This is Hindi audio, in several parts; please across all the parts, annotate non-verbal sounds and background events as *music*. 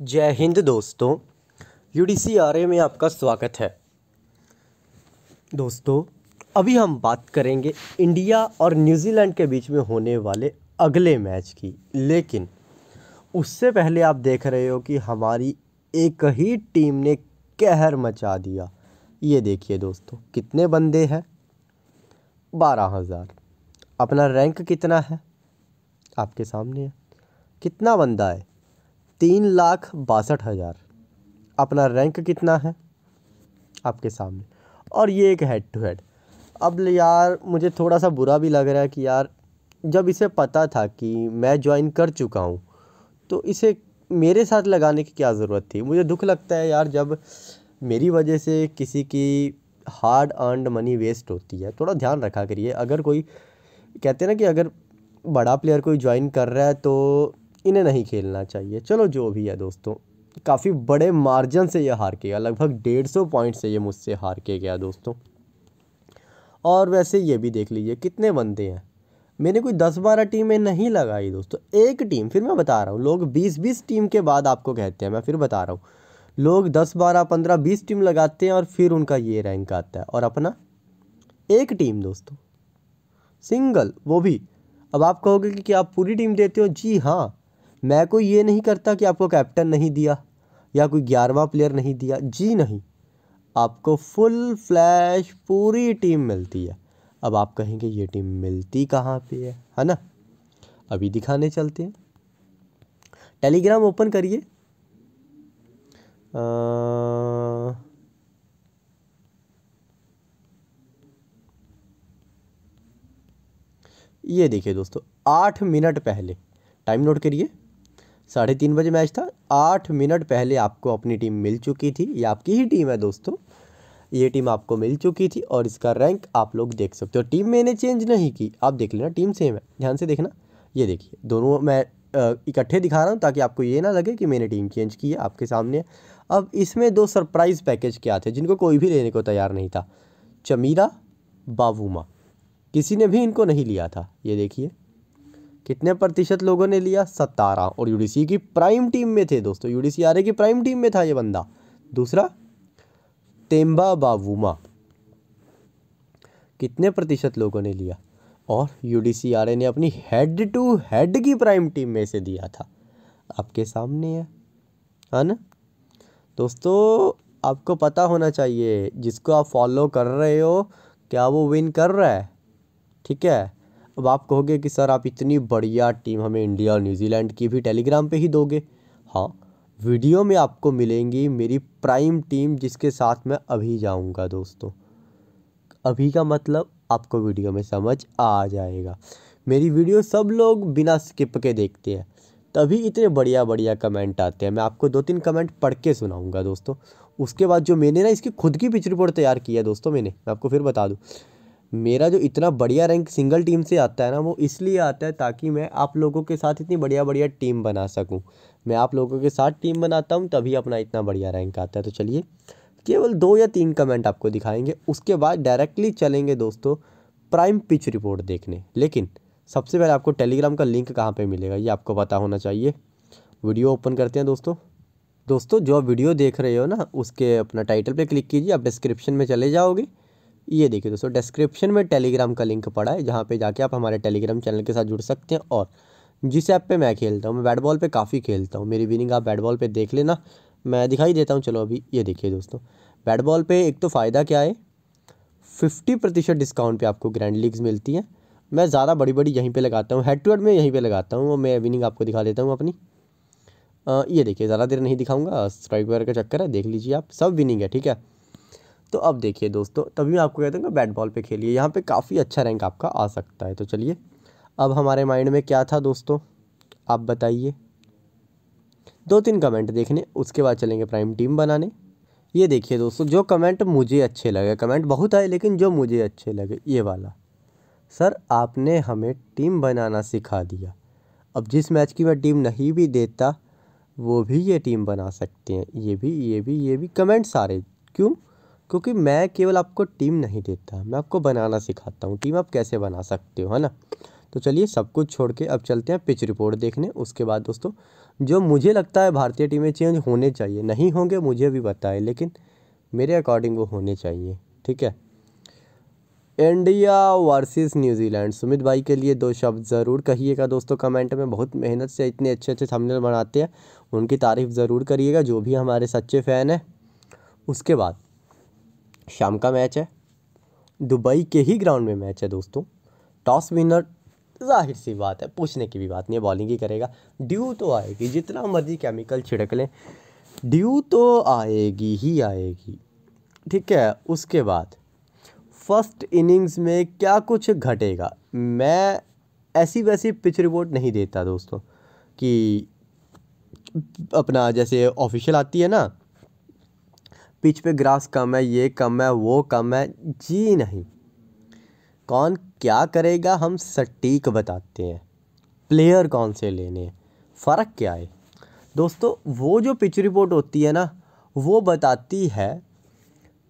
जय हिंद दोस्तों। U D C R A में आपका स्वागत है। दोस्तों, अभी हम बात करेंगे इंडिया और न्यूजीलैंड के बीच में होने वाले अगले मैच की। लेकिन उससे पहले आप देख रहे हो कि हमारी एक ही टीम ने कहर मचा दिया। ये देखिए दोस्तों, कितने बंदे हैं? बारह हज़ार। अपना रैंक कितना है? आपके सामने है। कितना बंदा है? तीन लाख बासठ हज़ार। अपना रैंक कितना है? आपके सामने। और ये एक हेड टू हेड अब यार, मुझे थोड़ा सा बुरा भी लग रहा है कि यार, जब इसे पता था कि मैं ज्वाइन कर चुका हूँ तो इसे मेरे साथ लगाने की क्या ज़रूरत थी? मुझे दुख लगता है यार, जब मेरी वजह से किसी की हार्ड अर्नड मनी वेस्ट होती है। थोड़ा ध्यान रखा करिए। अगर कोई, कहते हैं ना कि अगर बड़ा प्लेयर कोई ज्वाइन कर रहा है तो इन्हें नहीं खेलना चाहिए। चलो जो भी है दोस्तों काफ़ी बड़े मार्जिन से ये हार के गया लगभग डेढ़ सौ पॉइंट से ये मुझसे हार के गया दोस्तों। और वैसे ये भी देख लीजिए कितने बंदे हैं। मैंने कोई दस बारह टीमें नहीं लगाई दोस्तों एक टीम फिर मैं बता रहा हूँ लोग बीस बीस टीम के बाद आपको कहते हैं मैं फिर बता रहा हूँ। लोग दस बारह पंद्रह बीस टीम लगाते हैं और फिर उनका ये रैंक आता है। और अपना एक टीम दोस्तों सिंगल वो भी। अब आप कहोगे कि, क्या आप पूरी टीम देते हो? जी हाँ मैं कोई ये नहीं करता कि आपको कैप्टन नहीं दिया, या कोई ग्यारहवा प्लेयर नहीं दिया। जी नहीं। आपको फुल फ्लैश पूरी टीम मिलती है। अब आप कहेंगे, ये टीम मिलती कहाँ पे है? है ना? अभी दिखाने चलते हैं। टेलीग्राम ओपन करिए। ये देखिए दोस्तों, आठ मिनट पहले। टाइम नोट करिए। साढ़े तीन बजे मैच था। आठ मिनट पहले आपको अपनी टीम मिल चुकी थी। ये आपकी ही टीम है दोस्तों। ये टीम आपको मिल चुकी थी और इसका रैंक आप लोग देख सकते हो। टीम मैंने चेंज नहीं की। आप देख लेना, टीम सेम है। ध्यान से देखना। ये देखिए, दोनों मैं इकट्ठे दिखा रहा हूँ ताकि आपको ये ना लगे कि मैंने टीम चेंज की है, आपके सामने अब इसमें दो सरप्राइज़ पैकेज क्या थे, जिनको कोई भी लेने को तैयार नहीं था। चमीरा बाबूमा किसी ने भी इनको नहीं लिया था। ये देखिए। कितने प्रतिशत लोगों ने लिया? सतारह और यूडीसी की प्राइम टीम में थे दोस्तों। यूडीसी आर की प्राइम टीम में था ये बंदा। दूसरा तेम्बा बाबूमा कितने प्रतिशत लोगों ने लिया? और आर ने अपनी हेड टू हेड की प्राइम टीम में से दिया था। आपके सामने है। है ना? दोस्तों, आपको पता होना चाहिए, जिसको आप फॉलो कर रहे हो, क्या वो विन कर रहा है? ठीक है? अब आप कहोगे कि, सर, आप इतनी बढ़िया टीम हमें इंडिया और न्यूजीलैंड की भी टेलीग्राम पे ही दोगे? हाँ वीडियो में आपको मिलेंगी मेरी प्राइम टीम जिसके साथ मैं अभी जाऊँगा, दोस्तों। अभी का मतलब आपको वीडियो में समझ आ जाएगा। मेरी वीडियो सब लोग बिना स्किप के देखते हैं। तभी इतने बढ़िया बढ़िया कमेंट आते हैं। मैं आपको दो तीन कमेंट पढ़ के सुनाऊँगा, दोस्तों। उसके बाद जो मैंने ना इसकी खुद की पिच रिपोर्ट तैयार की है, दोस्तों, मैंने, मैं आपको फिर बता दूँ। मेरा जो इतना बढ़िया रैंक सिंगल टीम से आता है ना, वो इसलिए आता है ताकि मैं आप लोगों के साथ इतनी बढ़िया बढ़िया टीम बना सकूँ। मैं आप लोगों के साथ टीम बनाता हूँ, तभी अपना इतना बढ़िया रैंक आता है। तो चलिए, केवल दो या तीन कमेंट आपको दिखाएँगे, उसके बाद डायरेक्टली चलेंगे दोस्तों प्राइम पिच रिपोर्ट देखने। लेकिन सबसे पहले आपको टेलीग्राम का लिंक कहाँ पर मिलेगा, ये आपको पता होना चाहिए। वीडियो ओपन करते हैं दोस्तों। दोस्तों, जो वीडियो देख रहे हो ना, उसके अपना टाइटल पे क्लिक कीजिए, आप डिस्क्रिप्शन में चले जाओगे। ये देखिए दोस्तों डिस्क्रिप्शन में टेलीग्राम का लिंक पड़ा है जहाँ पे जाके आप हमारे टेलीग्राम चैनल के साथ जुड़ सकते हैं और जिस ऐप पे मैं खेलता हूँ मैं बैट बॉल पे काफ़ी खेलता हूँ मेरी विनिंग आप बैट बॉल पे देख लेना मैं दिखाई देता हूँ। चलो अभी ये देखिए दोस्तों बैट बॉल पर एक तो फ़ायदा क्या है फिफ्टी प्रतिशत डिस्काउंट पर आपको ग्रैंड लीग्स मिलती हैं। मैं ज़्यादा बड़ी बड़ी यहीं पर लगाता हूँ हेड टू हेड में यहीं पर लगाता हूँ मैं विनिंग आपको दिखा देता हूँ अपनी। आ, ये देखिए ज़्यादा देर नहीं दिखाऊँगा स्ट्राइक वगैरह का चक्कर है देख लीजिए आप सब विनिंग है ठीक है? तो अब देखिए दोस्तों, तभी मैं आपको कहता हूँ कि बैट बॉल पे खेलिए। यहाँ पे काफ़ी अच्छा रैंक आपका आ सकता है। तो चलिए, अब हमारे माइंड में क्या था दोस्तों? आप बताइए। दो तीन कमेंट देखने, उसके बाद चलेंगे प्राइम टीम बनाने। ये देखिए दोस्तों, जो कमेंट मुझे अच्छे लगे कमेंट बहुत आए, लेकिन जो मुझे अच्छे लगे, ये वाला। सर, आपने हमें टीम बनाना सिखा दिया। अब जिस मैच की मैं टीम नहीं भी देता, वो भी ये टीम बना सकते हैं। ये भी ये भी ये भी। कमेंट सारे, क्यों? क्योंकि मैं केवल आपको टीम नहीं देता, मैं आपको बनाना सिखाता हूँ। टीम आप कैसे बना सकते हो, है ना? तो चलिए सब कुछ छोड़ के अब चलते हैं पिच रिपोर्ट देखने। उसके बाद दोस्तों, जो मुझे लगता है भारतीय टीमें चेंज होने चाहिए। नहीं होंगे, मुझे भी पता है लेकिन मेरे अकॉर्डिंग वो होने चाहिए, ठीक है? इंडिया वर्सेस न्यूजीलैंड सुमित भाई के लिए दो शब्द ज़रूर कहिएगा दोस्तों कमेंट में। बहुत मेहनत से इतने अच्छे अच्छे थंबनेल बनाते हैं। उनकी तारीफ़ ज़रूर करिएगा, जो भी हमारे सच्चे फ़ैन हैं। उसके बाद शाम का मैच है। दुबई के ही ग्राउंड में मैच है दोस्तों। टॉस विनर, ज़ाहिर सी बात है, पूछने की भी बात नहीं है, बॉलिंग ही करेगा। ड्यू तो आएगी, जितना मर्ज़ी केमिकल छिड़क लें। ड्यू तो आएगी ही आएगी। ठीक है, उसके बाद फ़र्स्ट इनिंग्स में क्या कुछ घटेगा? मैं ऐसी वैसी पिच रिपोर्ट नहीं देता दोस्तों कि अपना जैसे ऑफिशियल आती है ना पिच पे ग्रास कम है, ये कम है, वो कम है। जी नहीं। कौन क्या करेगा, हम सटीक बताते हैं। प्लेयर कौन से लेने हैं? फ़र्क क्या है? दोस्तों, वो जो पिच रिपोर्ट होती है ना, वो बताती है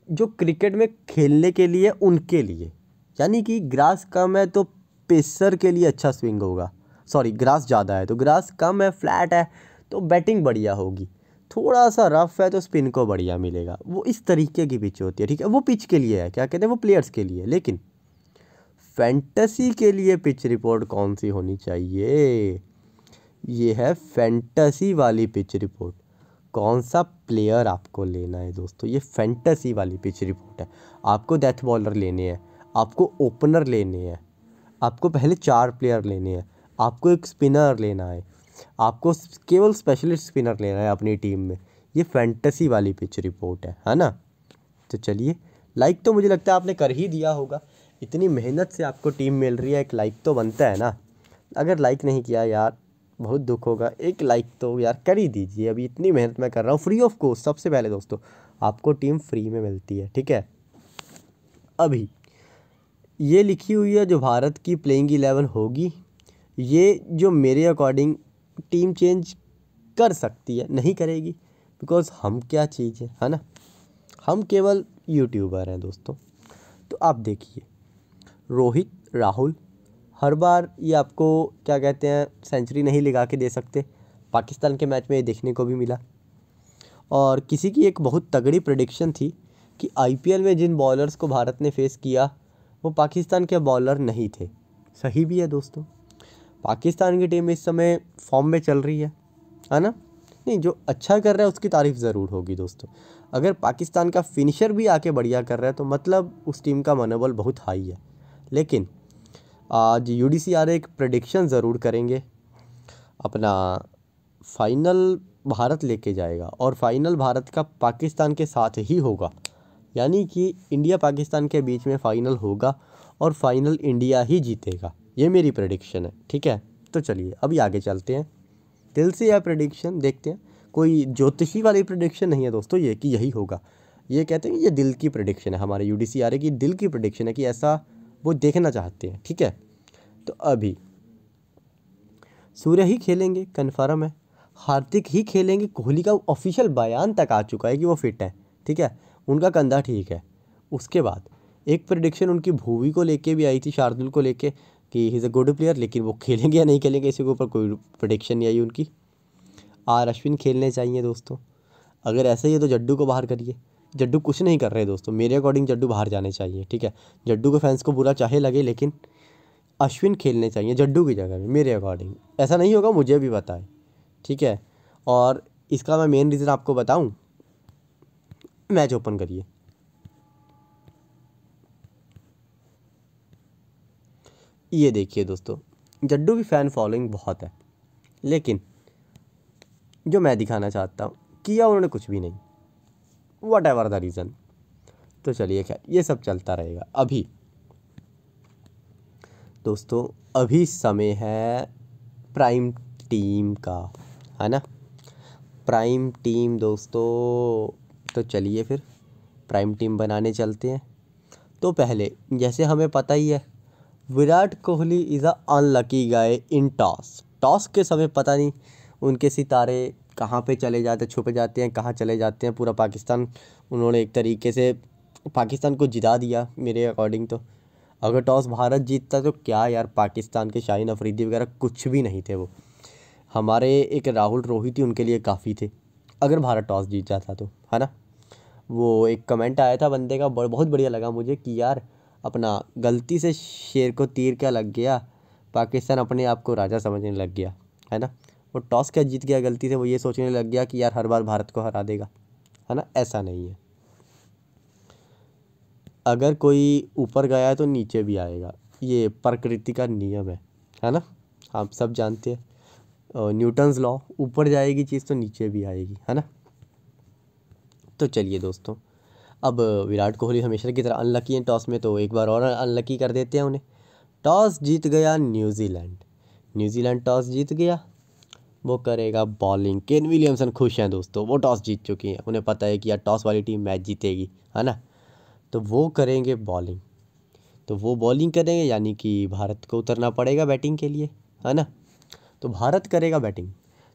जो क्रिकेट में खेलने के लिए, उनके लिए। यानी कि ग्रास कम है तो पेसर के लिए अच्छा स्विंग होगा। सॉरी, ग्रास ज़्यादा है तो ग्रास कम है, फ्लैट है तो बैटिंग बढ़िया होगी। थोड़ा सा रफ है तो स्पिन को बढ़िया मिलेगा। वो इस तरीके की पिच होती है, ठीक है? वो पिच के लिए है, क्या कहते हैं? वो प्लेयर्स के लिए लेकिन फैंटसी के लिए पिच रिपोर्ट कौन सी होनी चाहिए? ये है फैंटसी वाली पिच रिपोर्ट कौन सा प्लेयर आपको लेना है दोस्तों? ये फैंटसी वाली पिच रिपोर्ट है। आपको डेथ बॉलर लेने हैं, आपको ओपनर लेने हैं, आपको पहले चार प्लेयर लेने हैं, आपको एक स्पिनर लेना है आपको केवल स्पेशलिस्ट स्पिनर लेना है अपनी टीम में। ये फैंटसी वाली पिच रिपोर्ट है है ना? तो चलिए लाइक तो मुझे लगता है आपने कर ही दिया होगा। इतनी मेहनत से आपको टीम मिल रही है, एक लाइक तो बनता है ना? अगर लाइक नहीं किया यार, बहुत दुख होगा। एक लाइक तो यार कर ही दीजिए। अभी इतनी मेहनत मैं कर रहा हूँ। फ्री ऑफ़ कोस्ट सबसे पहले दोस्तों, आपको टीम फ्री में मिलती है, ठीक है? अभी, ये लिखी हुई है जो भारत की प्लेइंग इलेवन होगी। ये जो मेरे अकॉर्डिंग टीम चेंज कर सकती है, नहीं करेगी। बिकॉज़ हम क्या चीज़ है है ना? हम केवल यूट्यूबर हैं दोस्तों। तो आप देखिए, रोहित, राहुल, हर बार ये आपको क्या कहते हैं सेंचुरी नहीं लगा के दे सकते। पाकिस्तान के मैच में ये देखने को भी मिला। और किसी की एक बहुत तगड़ी प्रडिक्शन थी कि आईपीएल में जिन बॉलर्स को भारत ने फेस किया, वो पाकिस्तान के बॉलर नहीं थे। सही भी है दोस्तों। पाकिस्तान की टीम इस समय फॉर्म में चल रही है है ना? नहीं, जो अच्छा कर रहा है उसकी तारीफ़ ज़रूर होगी दोस्तों। अगर पाकिस्तान का फिनिशर भी आके बढ़िया कर रहा है तो मतलब उस टीम का मनोबल बहुत हाई है। लेकिन, आज यू डी सी आर एक प्रडिक्शन ज़रूर करेंगे। अपना फ़ाइनल भारत लेके जाएगा और फाइनल भारत का पाकिस्तान के साथ ही होगा। यानी कि इंडिया पाकिस्तान के बीच में फ़ाइनल होगा और फाइनल इंडिया ही जीतेगा। ये मेरी प्रडिक्शन है, ठीक है? तो चलिए, अभी आगे चलते हैं। दिल से यह प्रडिक्शन देखते हैं। कोई ज्योतिषी वाली प्रडिक्शन नहीं है दोस्तों, ये कि यही होगा। ये कहते हैं कि ये दिल की प्रडिक्शन है, हमारे यू डी सी आर की दिल की प्रडिक्शन है कि ऐसा वो देखना चाहते हैं, ठीक है? तो अभी, सूर्य ही खेलेंगे कन्फर्म है। हार्दिक ही खेलेंगे, कोहली का ऑफिशियल बयान तक आ चुका है कि वो फिट है, ठीक है? उनका कंधा ठीक है। उसके बाद, एक प्रडिक्शन उनकी भूवी को लेके भी आई थी, शार्दुल को लेके। कि इज़ अ गुड प्लेयर लेकिन वो खेलेंगे या नहीं खेलेंगे इसी के ऊपर कोई प्रडिक्शन नहीं आई उनकी। आर अश्विन खेलने चाहिए दोस्तों। अगर ऐसा ही है तो जड्डू को बाहर करिए। जड्डू कुछ नहीं कर रहे दोस्तों। मेरे अकॉर्डिंग जड्डू बाहर जाने चाहिए, ठीक है? जड्डू के फैंस को बुरा चाहे लगे, लेकिन अश्विन खेलने चाहिए, जड्डू की जगह में मेरे अकॉर्डिंग ऐसा नहीं होगा, मुझे भी पता है, ठीक है? और इसका मैं मेन रीज़न आपको बताऊँ मैच ओपन करिए। ये देखिए दोस्तों, जड्डू की फ़ैन फॉलोइंग बहुत है। लेकिन जो मैं दिखाना चाहता हूँ, किया उन्होंने कुछ भी नहीं। वट एवर द रीज़न तो चलिए खैर, ये सब चलता रहेगा। अभी दोस्तों, अभी समय है प्राइम टीम का, है ना? प्राइम टीम दोस्तों तो चलिए फिर प्राइम टीम बनाने चलते हैं। तो पहले, जैसे हमें पता ही है Virat Kohli is a unlucky guy in toss. Toss के समय पता नहीं उनके सितारे कहाँ पे चले जाते, छुप जाते हैं, कहाँ चले जाते हैं। पूरा पाकिस्तान, उन्होंने एक तरीके से पाकिस्तान को जिता दिया मेरे अकॉर्डिंग तो। अगर टॉस भारत जीतता तो क्या यार, पाकिस्तान के शाहीन अफरीदी वगैरह कुछ भी नहीं थे वो। हमारे एक राहुल रोहित ही उनके लिए काफ़ी थे, अगर भारत टॉस जीत जाता तो है ना? वो एक कमेंट आया था बंदे का बहुत बढ़िया लगा मुझे कि यार अपना गलती से शेर को तीर क्या लग गया, पाकिस्तान अपने आप को राजा समझने लग गया, है ना? वो टॉस क्या जीत गया गलती से, वो ये सोचने लग गया कि यार हर बार भारत को हरा देगा, है ना? ऐसा नहीं है। अगर कोई ऊपर गया है तो नीचे भी आएगा। ये प्रकृति का नियम है है ना? आप सब जानते हैं। न्यूटन्स लॉ, ऊपर जाएगी चीज़ तो नीचे भी आएगी, है ना? तो चलिए दोस्तों अब विराट कोहली हमेशा की तरह अनलकी हैं टॉस में तो एक बार और अनलकी कर देते हैं उन्हें। टॉस जीत गया न्यूजीलैंड। न्यूजीलैंड टॉस जीत गया। वो करेगा बॉलिंग केन विलियमसन खुश हैं दोस्तों, वो टॉस जीत चुकी हैं। उन्हें पता है कि यार टॉस वाली टीम मैच जीतेगी, है ना? तो वो करेंगे बॉलिंग तो वो बॉलिंग करेंगे, यानी कि भारत को उतरना पड़ेगा बैटिंग के लिए, है ना? तो भारत करेगा बैटिंग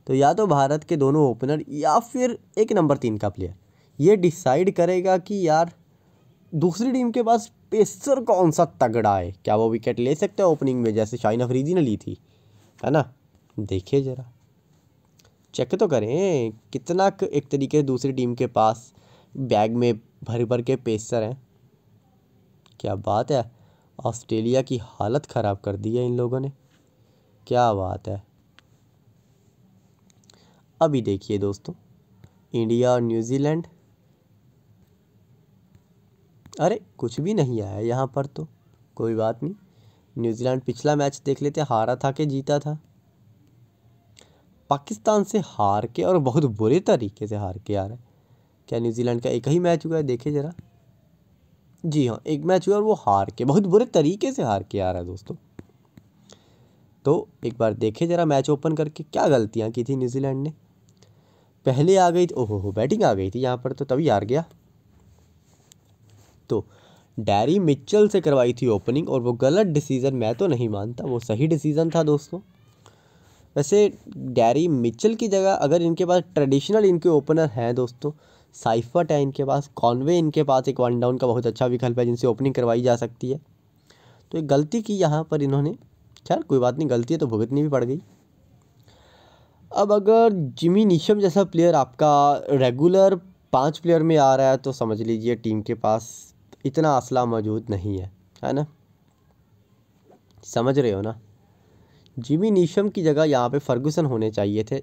तो या तो भारत के दोनों ओपनर या फिर एक नंबर तीन का प्लेयर ये डिसाइड करेगा कि यार, दूसरी टीम के पास पेसर कौन सा तगड़ा है? क्या वो विकेट ले सकते हैं ओपनिंग में? जैसे शाइन अफरीदी ने ली थी, है ना? देखिए ज़रा। चेक तो करें, कितना एक तरीके से दूसरी टीम के पास बैग में भर भर के पेसर हैं। क्या बात है? ऑस्ट्रेलिया की हालत ख़राब कर दी है इन लोगों ने। क्या बात है? अभी देखिए दोस्तों, इंडिया और न्यूज़ीलैंड अरे, कुछ भी नहीं आया यहाँ पर तो। कोई बात नहीं। न्यूजीलैंड पिछला मैच देख लेते, हारा था कि जीता था? पाकिस्तान से हार के और बहुत बुरे तरीके से हार के आ रहा है क्या न्यूजीलैंड का एक ही मैच हुआ है? देखे ज़रा। जी हाँ एक मैच हुआ और वो हार के, बहुत बुरे तरीके से हार के आ रहा है दोस्तों। तो एक बार देखे ज़रा मैच ओपन करके, क्या गलतियाँ की थी न्यूजीलैंड ने? पहले आ गई थी, ओहो हो, बैटिंग आ गई थी यहाँ पर तो तभी हार गया। तो डैरी मिचल से करवाई थी ओपनिंग और वो गलत डिसीज़न, मैं तो नहीं मानता, वो सही डिसीज़न था दोस्तों। वैसे डैरी मिचल की जगह अगर इनके पास ट्रेडिशनल इनके ओपनर हैं दोस्तों साइफट है इनके पास, कॉन्वे इनके पास एक वन डाउन का बहुत अच्छा विकल्प है जिनसे ओपनिंग करवाई जा सकती है। तो एक गलती की यहाँ पर इन्होंने, खैर कोई बात नहीं, गलती है तो भुगतनी भी पड़ गई। अब अगर जिमी निशम जैसा प्लेयर आपका रेगुलर पाँच प्लेयर में आ रहा है तो समझ लीजिए टीम के पास इतना असला मौजूद नहीं है है ना? समझ रहे हो ना? जिमी नीशम की जगह यहाँ पे फर्गूसन होने चाहिए थे।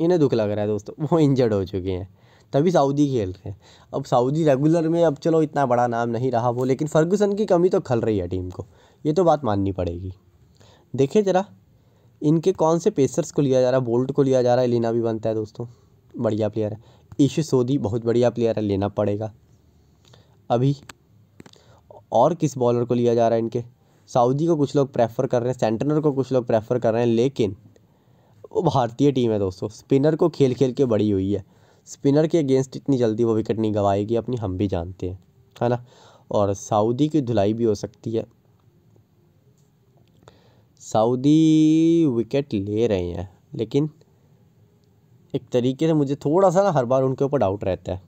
इन्हें दुख लग रहा है दोस्तों, वो इंजर्ड हो चुके हैं। तभी सऊदी खेल रहे हैं। अब सऊदी रेगुलर में, अब चलो इतना बड़ा नाम नहीं रहा वो, लेकिन फर्गूसन की कमी तो खल रही है टीम को। ये तो बात माननी पड़ेगी। देखें ज़रा, इनके कौन से पेसर्स को लिया जा रहा है? बोल्ट को लिया जा रहा है लेना भी बनता है दोस्तों। बढ़िया प्लेयर है। ईश सोदी बहुत बढ़िया प्लेयर है, लेना पड़ेगा। अभी और किस बॉलर को लिया जा रहा है इनके? सऊदी को कुछ लोग प्रेफर कर रहे हैं सेंटनर को कुछ लोग प्रेफर कर रहे हैं, लेकिन वो भारतीय टीम है दोस्तों। स्पिनर को खेल खेल के बड़ी हुई है। स्पिनर के अगेंस्ट इतनी जल्दी वो विकेट नहीं गवाएगी, अपनी हम भी जानते हैं, है ना? और सऊदी की धुलाई भी हो सकती है। सऊदी विकेट ले रहे हैं, लेकिन एक तरीके से मुझे थोड़ा सा ना हर बार उनके ऊपर डाउट रहता है।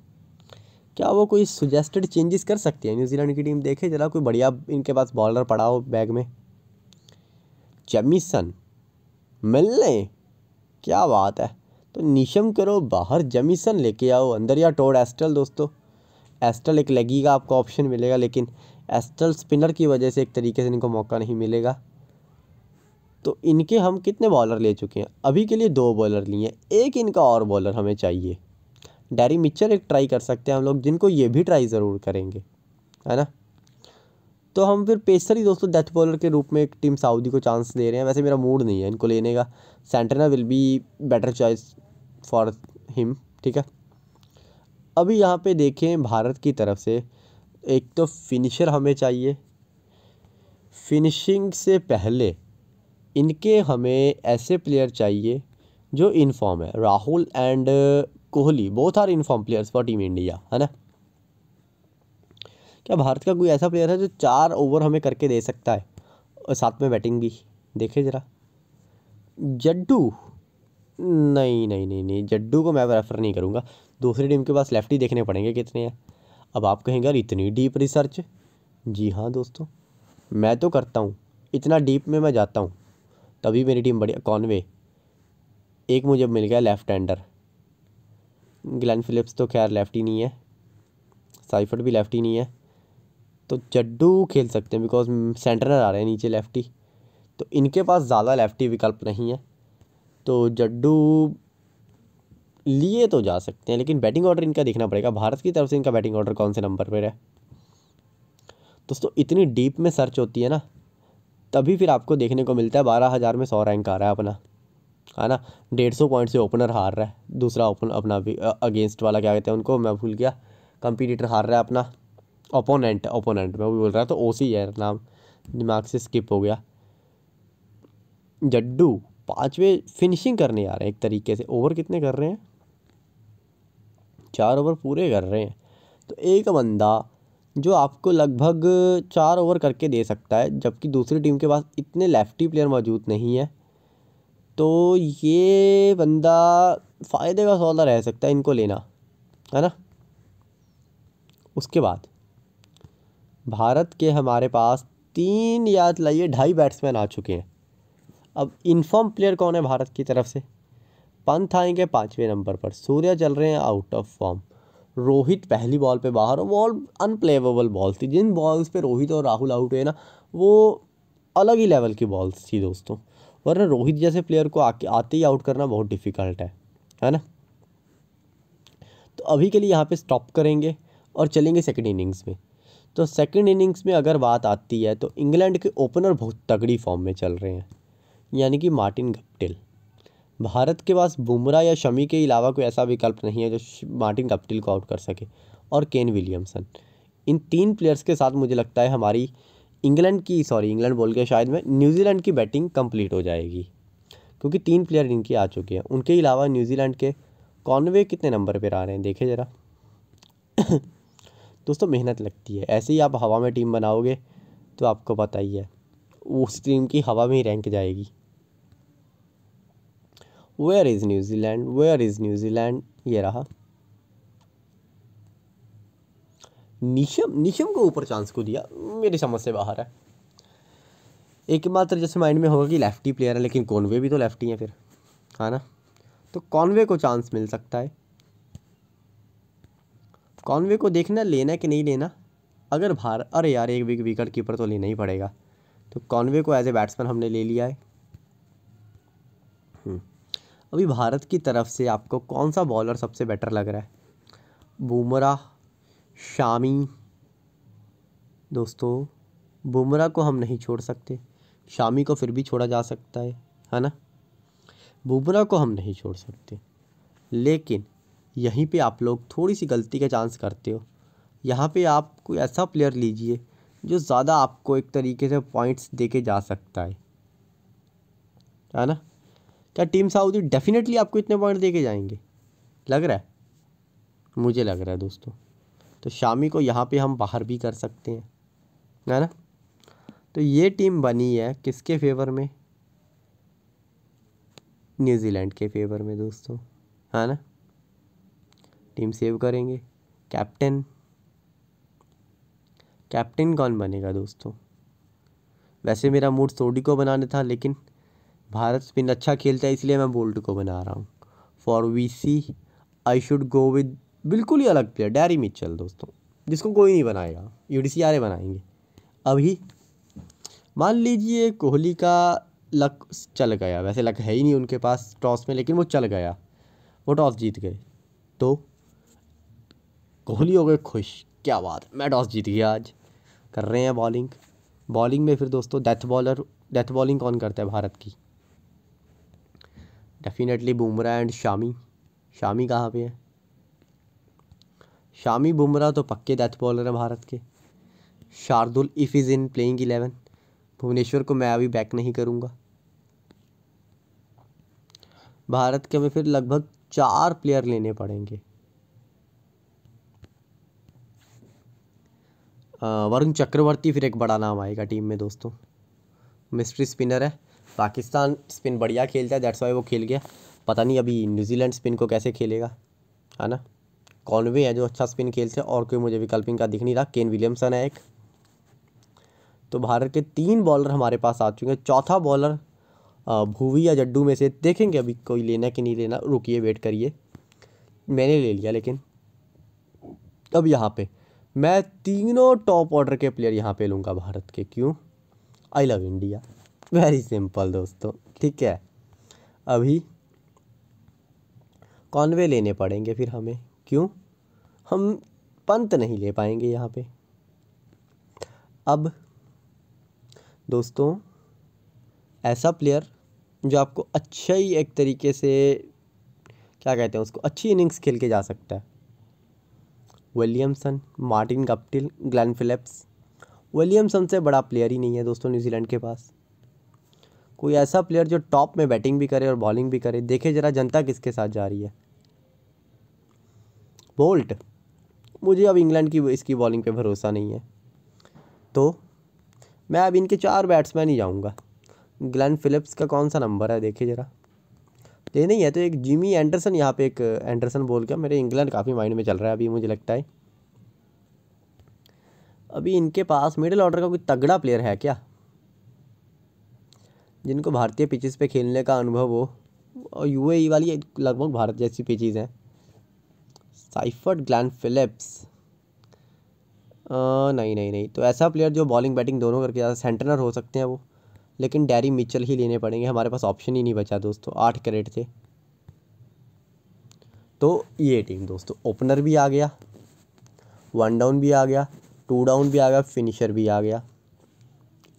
क्या वो कोई सुजेस्टेड चेंजेस कर सकती है? न्यूजीलैंड की टीम देखे, जरा कोई बढ़िया इनके पास बॉलर पड़ा हो बैग में। जमीसन मिलने? क्या बात है। तो निशम करो, बाहर जमीसन लेके आओ, अंदर या टोड एस्टल दोस्तों। एस्टल एक लेगी का आपको ऑप्शन मिलेगा, लेकिन एस्टल स्पिनर की वजह से एक तरीके से इनको मौका नहीं मिलेगा। तो इनके हम कितने बॉलर ले चुके हैं? अभी के लिए दो बॉलर लिए हैं। एक इनका और बॉलर हमें चाहिए। डैरी मिक्चर एक ट्राई कर सकते हैं हम लोग, जिनको ये भी ट्राई ज़रूर करेंगे, है ना? तो हम फिर पेसर ही दोस्तों डेथ बॉलर के रूप में एक टीम सऊदी को चांस दे रहे हैं। वैसे मेरा मूड नहीं है इनको लेने का। Santner will be better choice for him ठीक है? अभी यहाँ पे देखें भारत की तरफ़ से, एक तो फिनिशर हमें चाहिए। फिनिशिंग से पहले इनके हमें ऐसे प्लेयर चाहिए जो इनफॉर्म है। Rahul and Kohli both are in form players for team India है ना? क्या भारत का कोई ऐसा प्लेयर है जो चार ओवर हमें करके दे सकता है? और साथ में बैटिंग भी, देखे ज़रा। जड्डू? नहीं नहीं नहीं नहीं, जड्डू को मैं रेफ़र नहीं करूँगा। दूसरी टीम के पास लेफ्टी देखने पड़ेंगे कितने हैं। अब आप कहेंगे, यार, इतनी डीप रिसर्च जी हाँ दोस्तों, मैं तो करता हूँ। इतना डीप में मैं जाता हूँ। तभी मेरी टीम बढ़िया कॉनवे एक मुझे मिल गया लेफ़्ट हैंडर ग्लैन फिलिप्स तो खैर लेफ़्ट ही नहीं है। साइफर्ट भी लेफ़्ट ही नहीं है। तो जड्डू खेल सकते हैं बिकॉज़ सेंटर आ रहे हैं नीचे लेफ्टी तो इनके पास ज़्यादा लेफ्टी विकल्प नहीं है। तो जड्डू लिए तो जा सकते हैं, लेकिन बैटिंग ऑर्डर इनका देखना पड़ेगा। भारत की तरफ़ से इनका बैटिंग ऑर्डर कौन से नंबर पर है? दोस्तों, इतनी डीप में सर्च होती है ना, तभी फिर आपको देखने को मिलता है। बारह हज़ार में सौ रैंक आ रहा है अपना। है ना? डेढ़ सौ पॉइंट से ओपनर हार रहा है। दूसरा ओपन अपना भी अगेंस्ट वाला क्या कहते हैं उनको? मैं भूल गया। कंपटीटर हार रहा है अपना। ओपोनेंट ओपोनेंट, मैं भी बोल रहा था ओ सी है नाम। दिमाग से स्किप हो गया। जड्डू, पाँचवें फिनिशिंग करने आ रहे हैं एक तरीके से। ओवर कितने कर रहे हैं? चार ओवर पूरे कर रहे हैं। तो एक बंदा जो आपको लगभग चार ओवर करके दे सकता है, जबकि दूसरी टीम के पास इतने लेफ्टी प्लेयर मौजूद नहीं है। तो ये बंदा फ़ायदे का सौदा रह सकता है इनको लेना, है ना? उसके बाद, भारत के हमारे पास तीन याद लाइए ढाई बैट्समैन आ चुके हैं। अब इन्फॉर्म प्लेयर कौन है भारत की तरफ़ से? पंथ आएँगे पाँचवें नंबर पर। सूर्य चल रहे हैं आउट ऑफ़ फॉर्म रोहित पहली बॉल पे बाहर और बॉल अनप्लेवेबल बॉल थी। जिन बॉल्स पे रोहित और राहुल आउट हुए ना, वो अलग ही लेवल की बॉल्स थी दोस्तों। वरना रोहित जैसे प्लेयर को आके आते ही आउट करना बहुत डिफ़िकल्ट है है ना? तो अभी के लिए यहाँ पे स्टॉप करेंगे और चलेंगे सेकेंड इनिंग्स में। तो सेकेंड इनिंग्स में अगर बात आती है तो इंग्लैंड के ओपनर बहुत तगड़ी फॉर्म में चल रहे हैं, यानी कि मार्टिन गप्टिल भारत के पास बुमराह या शमी के अलावा कोई ऐसा विकल्प नहीं है जो मार्टिन गप्टिल को आउट कर सके, और केन विलियमसन। इन तीन प्लेयर्स के साथ मुझे लगता है हमारी इंग्लैंड की सॉरी इंग्लैंड बोल के शायद में, न्यूजीलैंड की बैटिंग कंप्लीट हो जाएगी। क्योंकि तीन प्लेयर इनकी आ चुके हैं। उनके अलावा न्यूजीलैंड के कॉनवे कितने नंबर पर आ रहे हैं? देखे ज़रा। *coughs* दोस्तों, मेहनत लगती है। ऐसे ही आप हवा में टीम बनाओगे तो आपको पता ही है, उस टीम की हवा में ही रैंक जाएगी। Where is New Zealand where is New Zealand ये रहा। निशम निशम को ऊपर चांस को दिया। मेरी समझ से बाहर है। एकमात्र जैसे माइंड में होगा कि लेफ्टी प्लेयर है लेकिन कॉनवे भी तो लेफ्टी है फिर। है ना? तो कॉनवे को चांस मिल सकता है। कॉनवे को देखना लेना कि नहीं लेना? अगर भार अरे यार एक विक विकेट कीपर तो लेना ही पड़ेगा। तो कॉनवे को एज ए बैट्समैन हमने ले लिया है। हम्म, अभी भारत की तरफ़ से आपको कौन सा बॉलर सबसे बेटर लग रहा है? बुमराह शामी। दोस्तों, बुमराह को हम नहीं छोड़ सकते। शामी को फिर भी छोड़ा जा सकता है है ना? बुमराह को हम नहीं छोड़ सकते। लेकिन यहीं पे आप लोग थोड़ी सी गलती का चांस करते हो। यहाँ पे आप कोई ऐसा प्लेयर लीजिए, जो ज़्यादा आपको एक तरीके से पॉइंट्स दे के जा सकता है। है ना? क्या टीम सऊदी डेफिनेटली आपको इतने पॉइंट दे के जाएँगे? लग रहा है? मुझे लग रहा है, दोस्तों। तो शामी को यहाँ पे हम बाहर भी कर सकते हैं, है ना? तो ये टीम बनी है किसके फेवर में? न्यूजीलैंड के फेवर में, दोस्तों, है ना? टीम सेव करेंगे। कैप्टन कैप्टन कौन बनेगा, दोस्तों? वैसे मेरा मूड सोडी को बनाने था, लेकिन भारत स्पिन अच्छा खेलता है, इसलिए मैं बोल्ट को बना रहा हूँ। For V C I should go with बिल्कुल ही अलग प्लेयर, डैरी मिचल दोस्तों, जिसको कोई नहीं बनाएगा यू डी बनाएँगे। अभी, मान लीजिए कोहली का लक चल गया, वैसे लक है ही नहीं उनके पास टॉस में, लेकिन वो चल गया, वो टॉस जीत गए। तो कोहली हो गए खुश, क्या बात, मैं टॉस जीत गया आज, कर रहे हैं बॉलिंग। बॉलिंग में फिर दोस्तों डेथ बॉलर डेथ बॉलिंग कौन करता है भारत की? डेफिनेटली बुमराह एंड शामी शामी कहाँ पे है? शामी बुमराह तो पक्के डेथ बॉलर है भारत के। Shardul if is in playing eleven Bhuvneshwar को मैं अभी बैक नहीं करूँगा। भारत के हमें फिर लगभग चार प्लेयर लेने पड़ेंगे। वरुण चक्रवर्ती फिर एक बड़ा नाम आएगा टीम में दोस्तों। मिस्ट्री स्पिनर है। पाकिस्तान स्पिन बढ़िया खेलता है दैट्स वाई वो खेल गया। पता नहीं अभी न्यूजीलैंड स्पिन को कैसे खेलेगा, है ना? कॉनवे है, जो अच्छा स्पिन खेलते हैं, और कोई मुझे विकल्प इनका दिख नहीं रहा। केन विलियमसन है एक। तो भारत के तीन बॉलर हमारे पास आ चुके हैं। चौथा बॉलर भूवी या जड्डू में से। देखेंगे अभी कोई लेना कि नहीं लेना। रुकिए वेट करिए। मैंने ले लिया, लेकिन अब यहाँ पे। मैं तीनों टॉप ऑर्डर के प्लेयर यहाँ पे लूँगा भारत के। क्यों? I love India very simple दोस्तों। ठीक है। अभी कॉन्वे लेने पड़ेंगे फिर हमें। क्यों? हम पंत नहीं ले पाएँगे यहाँ पे। अब, दोस्तों, ऐसा प्लेयर जो आपको अच्छा ही एक तरीके से, क्या कहते हैं उसको, अच्छी इनिंग्स खेल के जा सकता है। Williamson Martin Guptill Glenn Phillips Williamson से बड़ा प्लेयर ही नहीं है दोस्तों न्यूजीलैंड के पास। कोई ऐसा प्लेयर जो टॉप में बैटिंग भी करे और बॉलिंग भी करे। देखे ज़रा जनता किसके साथ जा रही है। बोल्ट। मुझे अब इंग्लैंड की इसकी बॉलिंग पे भरोसा नहीं है। तो मैं अब इनके चार बैट्समैन ही जाऊँगा। ग्लैन फिलिप्स का कौन सा नंबर है? देखिए ज़रा। ये नहीं है तो एक जिमी एंडरसन, यहाँ पे एक एंडरसन बोल के मेरे इंग्लैंड काफ़ी माइंड में चल रहा है अभी, मुझे लगता है। अभी इनके पास मिडिल ऑर्डर का कोई तगड़ा प्लेयर है क्या? जिनको भारतीय पिचेस पे खेलने का अनुभव हो। और यूएई वाली लगभग भारत जैसी पिचेस हैं। Seifert Glenn Phillips. नहीं नहीं नहीं तो ऐसा प्लेयर जो बॉलिंग बैटिंग दोनों करके ज़्यादा सेंटनर हो सकते हैं वो, लेकिन डैरी मिचल ही लेने पड़ेंगे। हमारे पास ऑप्शन ही नहीं बचा दोस्तों, आठ करेट थे। तो ये टीम दोस्तों ओपनर भी आ गया वन डाउन भी आ गया टू डाउन भी आ गया फिनिशर भी आ गया।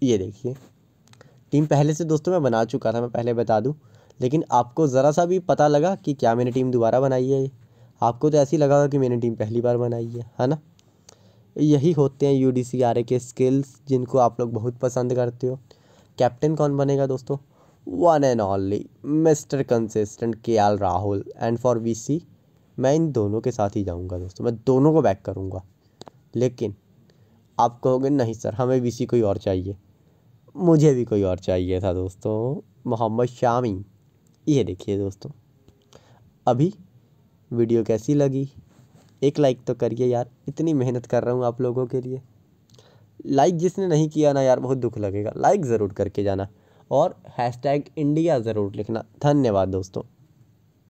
ये देखिए टीम पहले से दोस्तों मैं बना चुका था, मैं पहले बता दूँ, लेकिन आपको ज़रा सा भी पता लगा कि क्या मैंने टीम दोबारा बनाई है ये। आपको तो ऐसे ही लगा कि मैंने टीम पहली बार बनाई है है ना? यही होते हैं U D C R A के स्किल्स जिनको आप लोग बहुत पसंद करते हो। कैप्टन कौन बनेगा दोस्तों? One and only mister consistent K L Rahul and for V C मैं इन दोनों के साथ ही जाऊँगा दोस्तों, मैं दोनों को बैक करूँगा। लेकिन आप कहोगे, नहीं सर, हमें वी सी कोई और चाहिए। मुझे भी कोई और चाहिए था दोस्तों, मोहम्मद शामी। ये देखिए दोस्तों, अभी वीडियो कैसी लगी? एक लाइक तो करिए यार, इतनी मेहनत कर रहा हूँ आप लोगों के लिए। लाइक जिसने नहीं किया ना यार, बहुत दुख लगेगा। लाइक ज़रूर करके जाना और हैशटैग इंडिया ज़रूर लिखना। धन्यवाद दोस्तों।